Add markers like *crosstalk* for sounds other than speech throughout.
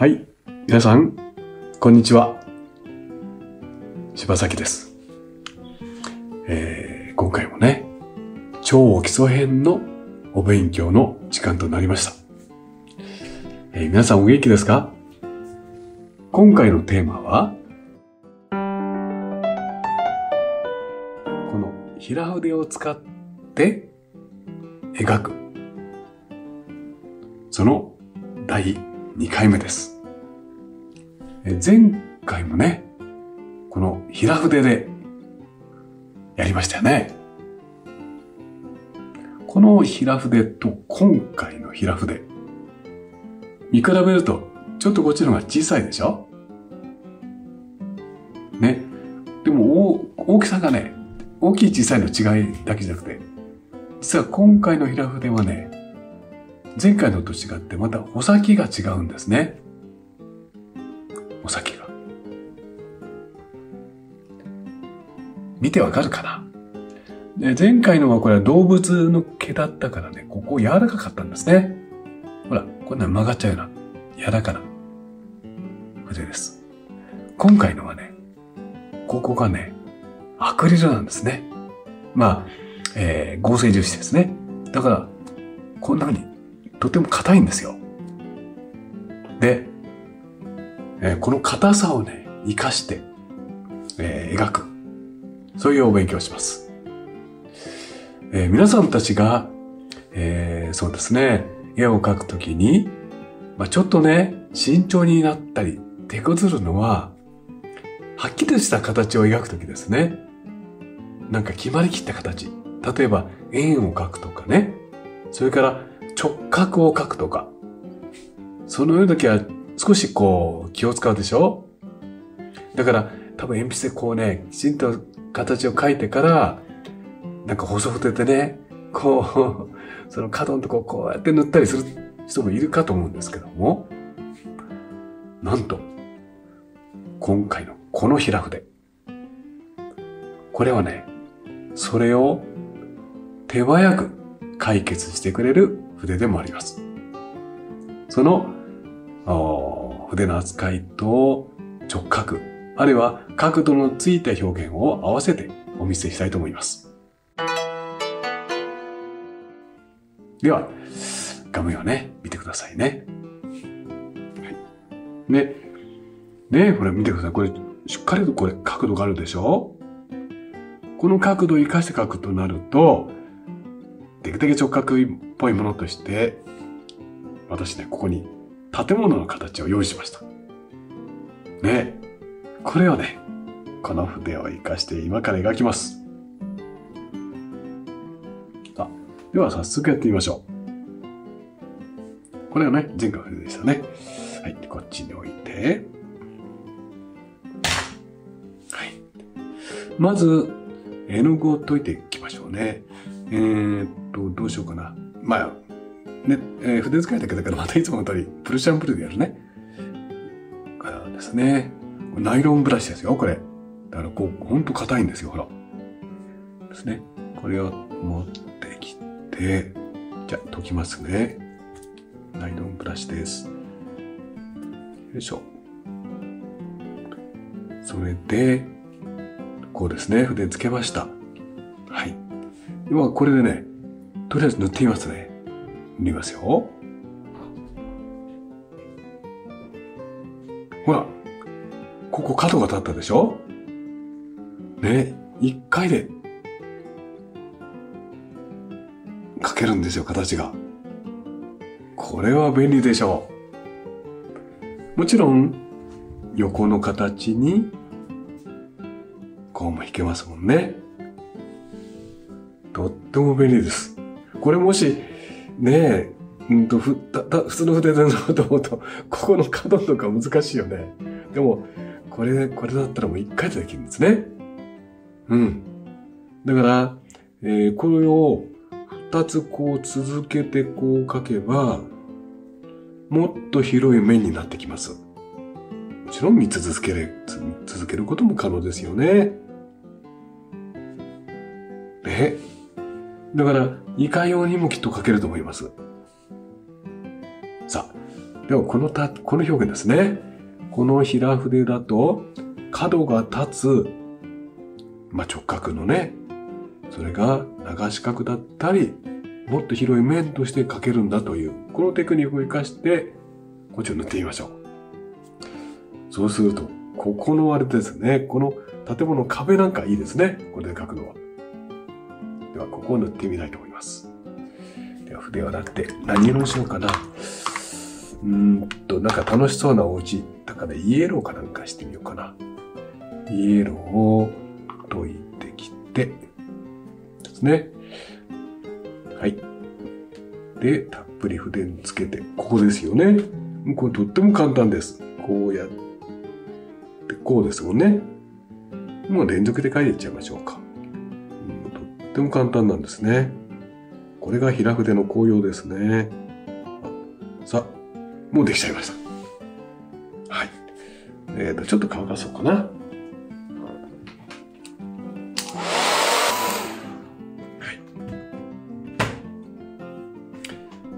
はい。皆さん、こんにちは。柴崎です。えー、今回もね、超基礎編のお勉強の時間となりました。えー皆さんお元気ですか？今回のテーマは、この平筆を使って描く。その第2回目です。前回もね、この平筆でやりましたよね。この平筆と今回の平筆、見比べるとちょっとこっちの方が小さいでしょ？ね。でも大大きさがね、大きい小さいの違いだけじゃなくて、実は今回の平筆はね、前回のと違ってまた穂先が違うんですね。穂先が。見てわかるかな？で前回のはこれは動物の毛だったからね、ここ柔らかかったんですね。ほら、こんな曲がっちゃうような柔らかな筆です。今回のはね、ここがね、アクリルなんですね。まあ、えー合成樹脂ですね。だから、こんな風にとても硬いんですよ。で、えーこの硬さをね、活かして、えー描く。そういうお勉強をします。えー皆さんたちが、えーそうですね、絵を描くときに、まあ、ちょっとね、慎重になったり、手こずるのは、はっきりした形を描くときですね。なんか決まりきった形。例えば、円を描くとかね。それから、直角を描くとか。そのような時は、少しこう、気を使うでしょ？だから、多分鉛筆でこうね、きちんと形を描いてから、なんか細筆でね、こう、*laughs* その角のとここうやって塗ったりする人もいるかと思うんですけども、なんと、今回のこの平筆。これはね、それを手早く解決してくれる筆でもあります。その筆の扱いと直角、あるいは角度のついた表現を合わせてお見せしたいと思います。では、画面をね、見てくださいね。はい、ね、ね、これ見てください。これ、しっかりとこれ角度があるでしょ？この角度を生かして描くとなると、できるだけ直角ぽいものとして、私ね、ここに建物の形を用意しました。ね、これをね、この筆を生かして今から描きます。あ、では早速やってみましょう。これはね、前回の筆でしたね。はい、こっちに置いて。はい。まず、絵の具を溶いていきましょうね。えー、っと、どうしようかな。まあ、ね、えー筆使いだけだからまたいつもの通り、プルシャンプルでやるね。からですね。ナイロンブラシですよ、これ。だからこう、ほんと硬いんですよ、ほら。ですね。これを持ってきて、じゃあ溶きますね。ナイロンブラシです。よいしょ。それで、こうですね、筆つけました。はい。では、これでね、とりあえず塗ってみますね。塗りますよ。ほら、ここ角が立ったでしょ？ね、一回で描けるんですよ、形が。これは便利でしょう。もちろん、横の形に、こうも引けますもんね。とっても便利です。これもし、ねえ、うんと、ふ、た、た、普通の筆で塗ろうと思うと、ここの角とか難しいよね。でも、これ、これだったらもう一回でできるんですね。うん。だから、えーこれを二つこう続けてこう書けば、もっと広い面になってきます。もちろん見続ける、続けることも可能ですよね。ね。だから、いかようにもきっと書けると思います。さあ、では、このた、この表現ですね。この平筆だと、角が立つ、まあ、直角のね、それが長四角だったり、もっと広い面として描けるんだという、このテクニックを活かして、こっちを塗ってみましょう。そうすると、ここのあれですね、この建物壁なんかいいですね。これで描くのは。では、ここを塗ってみたいと思います。では、筆を洗って何色にしようかな。うんと、なんか楽しそうなお家。だからイエローかなんかしてみようかな。イエローを解いてきて、ですね。はい。で、たっぷり筆につけて、ここですよね。これとっても簡単です。こうやって、こうですもんね。もう連続で書いていっちゃいましょうか。っても簡単なんですね。これが平筆の紅葉ですね。さあ、もうできちゃいました。はい。えっ、ー、と、ちょっと乾かそうかな。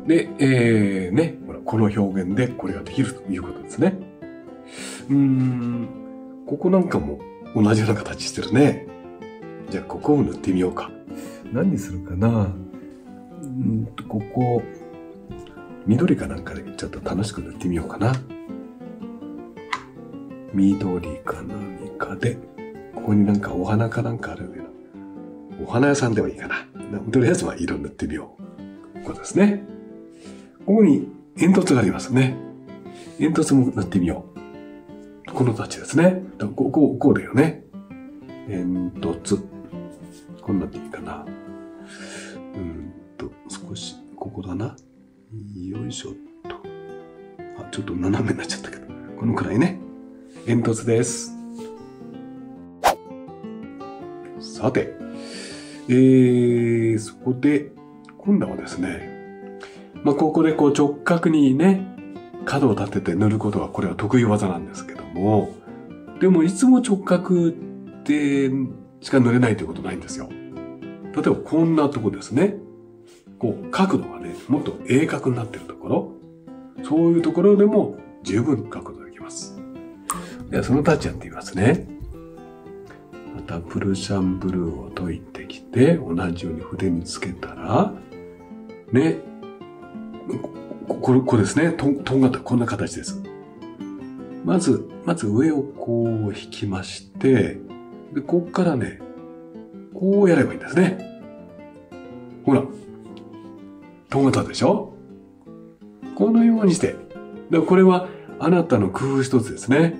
で、えー、ね、この表現でこれができるということですね。うーん、ここなんかも同じような形してるね。じゃあ、ここを塗ってみようか。何にするかな？うんと、ここ、緑かなんかでちょっと楽しく塗ってみようかな。緑か何かで、ここになんかお花かなんかあるような。お花屋さんでもいいかな。とりあえずは色塗ってみよう。ここですね。ここに煙突がありますね。煙突も塗ってみよう。この形ですね。こう、こう、こうだよね。煙突。こんなでいいかな。うんと、少し、ここだな。よいしょっと。あ、ちょっと斜めになっちゃったけど。このくらいね。煙突です。さて、えー、そこで、今度はですね、まあ、ここでこう直角にね、角を立てて塗ることはこれは得意技なんですけども、でもいつも直角でしか塗れないということないんですよ。例えばこんなとこですね。こう角度がね、もっと鋭角になってるところ、そういうところでも十分角度できます。ではそのタッチやってみますね。またプルシャンブルーを解いてきて、同じように筆につけたら、ね、これ、これですね。とん、とんがった、こんな形です。まず、まず上をこう引きまして、で、こっからね、こうやればいいんですね。ほら。とんがったでしょ？このようにして。でこれはあなたの工夫一つですね。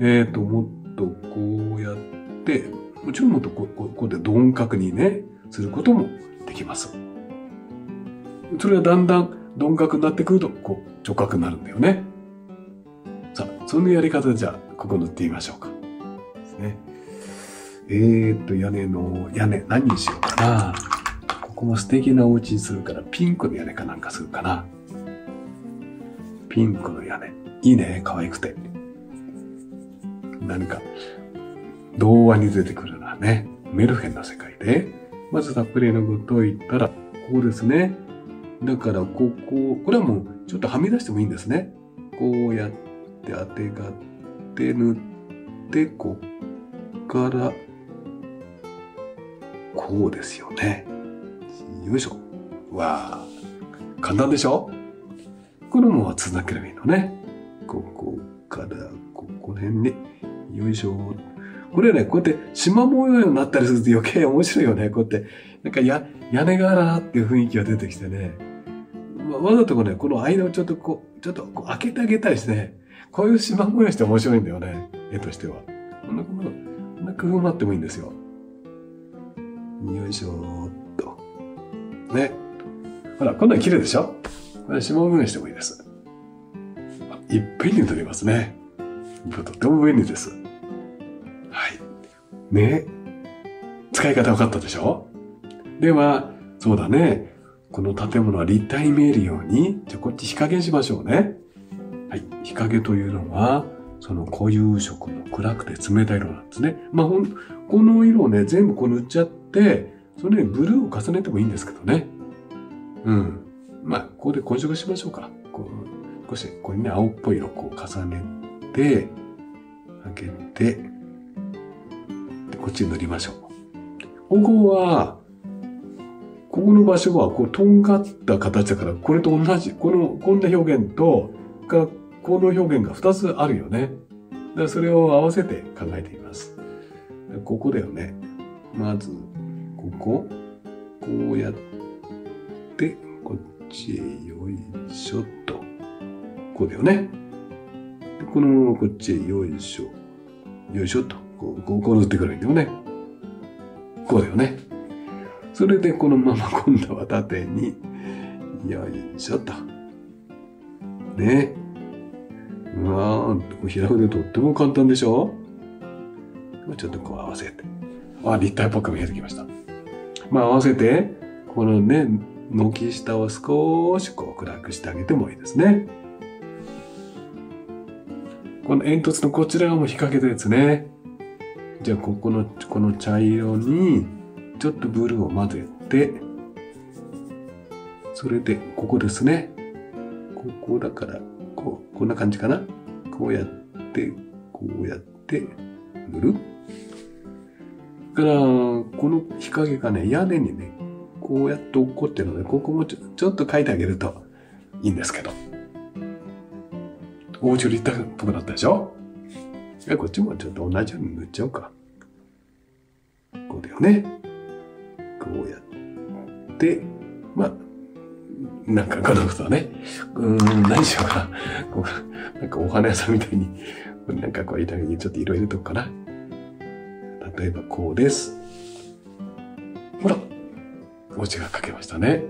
えっ、ー、と、もっとこうやって、もちろんもっとこうここで鈍角にね、することもできます。それがだんだん鈍角になってくると、こう、直角になるんだよね。さあ、そのやり方でじゃあ、ここ塗ってみましょうか。ですね。えー、っと、屋根の、屋根、何にしようかな。ここも素敵なお家にするから、ピンクの屋根かなんかするかな。ピンクの屋根。いいね、可愛くて。何か、童話に出てくるなね。メルヘンな世界で、まずたっぷり絵の具を解いたら、ここですね。だから、ここ、これはもうちょっとはみ出してもいいんですね。こうやって当てがって塗って、こっから、こうですよね。よいしょ。わあ、簡単でしょ？これも続ければいいのね。ここから、ここら辺に、よいしょ。これね、こうやって縞模様になったりすると余計面白いよね。こうやって、なんかや屋根柄っていう雰囲気が出てきてね。わざとこね、この間をちょっとこう、ちょっとこう開けてあげたりしてね、こういう島模様して面白いんだよね。絵としては。こんな、こんな工夫もあってもいいんですよ。よいしょーっと。ね。ほら、こんな綺麗でしょ？これ島模様してもいいです。いっぺんに塗りますね。とっても便利です。はい。ね。使い方分かったでしょ？では、そうだね。この建物は立体に見えるように、じゃあこっち日陰しましょうね。はい。日陰というのは、その固有色の暗くて冷たい色なんですね。まあ、ほん、この色をね、全部こう塗っちゃって、それにブルーを重ねてもいいんですけどね。うん。まあ、ここで混色しましょうか。こう少し、これね、青っぽい色をこう重ねて、開けて、でこっちに塗りましょう。ここは、ここの場所は、こう、とんがった形だから、これと同じ、この、こんな表現と、が、この表現が2つあるよね。だからそれを合わせて考えています。ここだよね。まず、ここ、こうやって、こっちへよいしょっと。こうだよね。でこのままこっちへよいしょ。よいしょっと。こう、こう、こう塗ってくるんだよね。こうだよね。それでこのまま今度は縦に、よいしょっと。ね。うわー、平筆とっても簡単でしょちょっとこう合わせて。あ、立体っぽく見えてきました。まあ合わせて、このね、軒下を少しこう暗くしてあげてもいいですね。この煙突のこちら側も引っ掛けたやつね。じゃあここの、この茶色に、ちょっとブルーを混ぜて、それで、ここですね。ここだから、こう、こんな感じかな。こうやって、こうやって塗る。から、この日陰がね、屋根にね、こうやって落っこってるので、ここもちょちょっと書いてあげるといいんですけど。お家立体っぽくなったでしょ？こっちもちょっと同じように塗っちゃおうか。こうだよね。こうやって、まあ、なんかこのことはね、うん、何しようかな。こうなんかお花屋さんみたいに、なんかこういたにちょっと色々とこかな。例えばこうです。ほら、文字が書けましたね。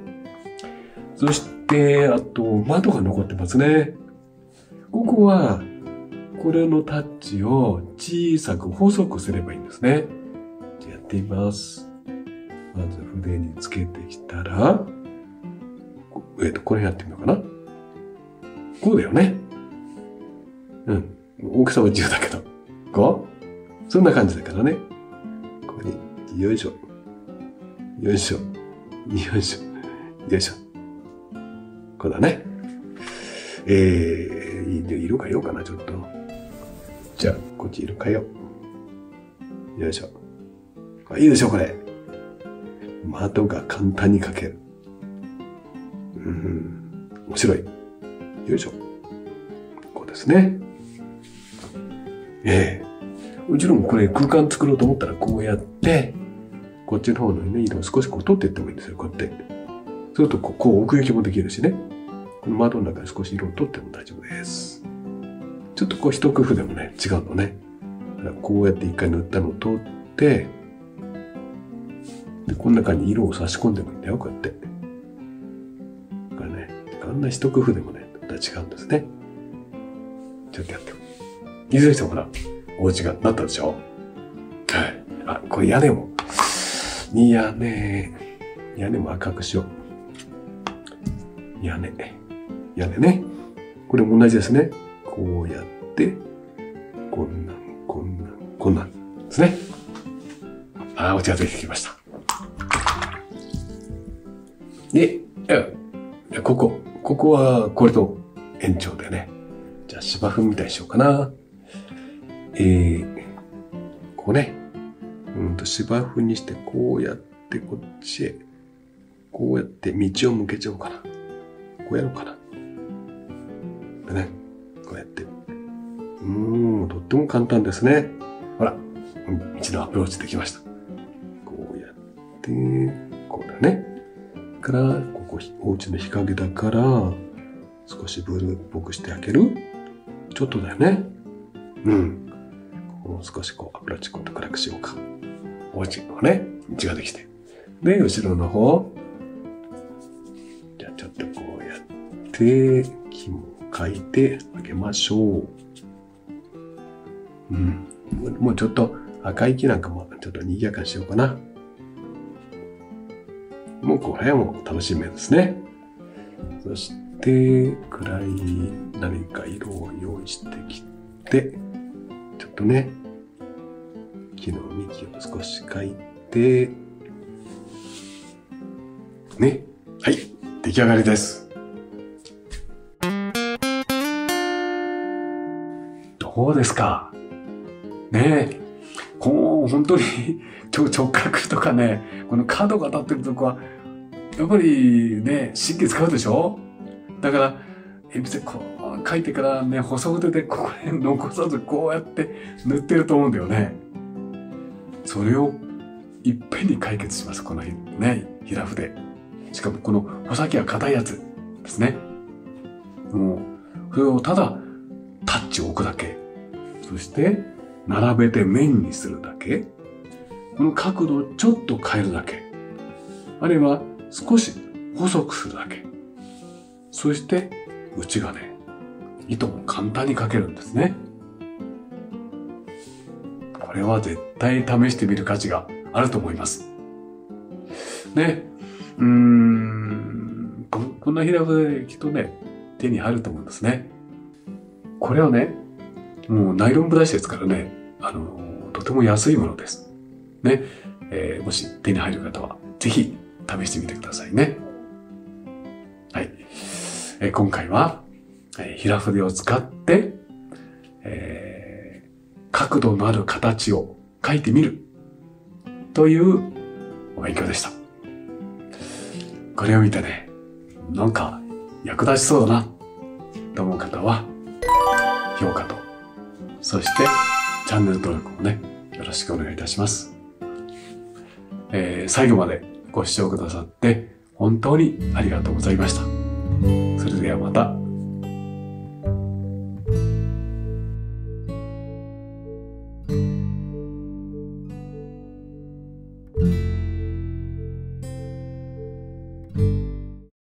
そして、あと、窓が残ってますね。ここは、これのタッチを小さく細くすればいいんですね。じゃやってみます。まず筆につけてきたら、えっと、これやってみようかな。こうだよね。うん。大きさは自由だけど。こうそんな感じだからね。よいしょ。よいしょ。よいしょ。よいしょ。こうだね。えー、色変えようかな、ちょっと。じゃあ、こっち色変えよう。よいしょ。あいいでしょ、これ。窓が簡単に描ける。うん、面白い。よいしょ。こうですね。ええー、もちろんこれ空間作ろうと思ったらこうやって、こっちの方のね、色を少しこう取っていってもいいんですよ、こうやって。そうするとこう、こう奥行きもできるしね。この窓の中に少し色を取っても大丈夫です。ちょっとこう一工夫でもね、違うのね。こうやって一回塗ったのを取って、で、この中に色を差し込んでもいいんだよ、こうやって。これね、あんな一工夫でもね、また違うんですね。ちょっとやっていずれにしてもほら、お家がなったでしょ？はい。あ、これ屋根も。屋根、屋根も赤くしよう。屋根。屋根ね。これも同じですね。こうやって、こんなん、こんなん、こんなんですね。ああ、お茶ができてきました。で、ここ、ここはこれと延長でね。じゃあ芝生みたいにしようかな。えー、ここね。うんと芝生にしてこうやってこっちへ、こうやって道を向けちゃおうかな。こうやろうかな。でね、こうやって。うーん、とっても簡単ですね。ほら、道のアプローチできました。こうやって、こうだね。から、ここ、お家の日陰だから、少しブルーっぽくしてあげるちょっとだよね。うん。もう少しこう、アプローチ今度暗くしようか。お家のね、道ができて。で、後ろの方。じゃあちょっとこうやって、紐を書いてあげましょう。うん。もうちょっと赤い木なんかもちょっと賑やかにしようかな。もうこれはも楽しみですね。そして、暗い何か色を用意してきて、っとね、木の幹を少し描いて、ね。はい。出来上がりです。そうですか？ねえ。こう、本当に *laughs* 直角とかね、この角が立ってるとこは、やっぱりね、神経使うでしょ？だから、鉛筆でこう書いてからね、細筆でここへ残さずこうやって塗ってると思うんだよね。それをいっぺんに解決します。このね、平筆。しかもこの穂先は硬いやつですね。もう、それをただタッチを置くだけ。そして、並べて面にするだけ。この角度をちょっと変えるだけ。あるいは少し細くするだけ。そして内がね、糸も簡単にかけるんですね。これは絶対試してみる価値があると思います。ね、うーん、こんな平筆きっとね、手に入ると思うんですね。これはね、もうナイロンブラシですからね、あの、とても安いものです。ね、えー、もし手に入る方は、ぜひ試してみてくださいね。はい。えー、今回は、えー、平筆を使って、えー、角度のある形を描いてみるというお勉強でした。これを見てね、なんか役立ちそうだなと思う方は、評価と、そしてチャンネル登録をね、よろしくお願いいたします。えー、最後までご視聴くださって本当にありがとうございました。それではまた